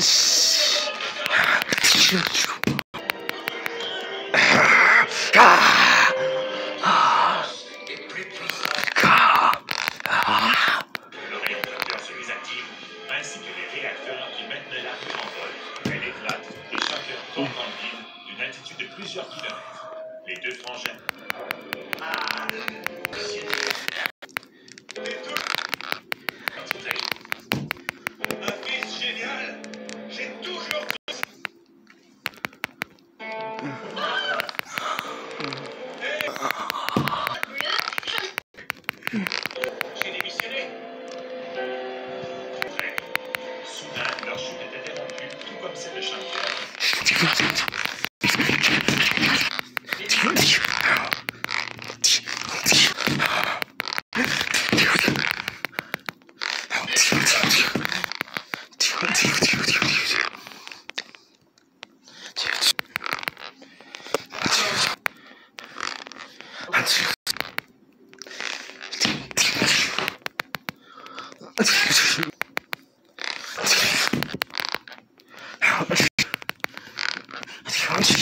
Le rayon de la se mise à tirer ainsi que les réacteurs qui mettent la rue en vol. Elle éclate et chaque heure tombe en ville d'une altitude de plusieurs kilomètres. Les deux frangères. J'ai démissionné. Soudain, leur chute était tout comme Thank. 我听不清我不清我不清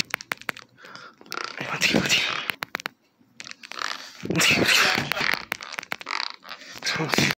我听不清我听不听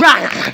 Run!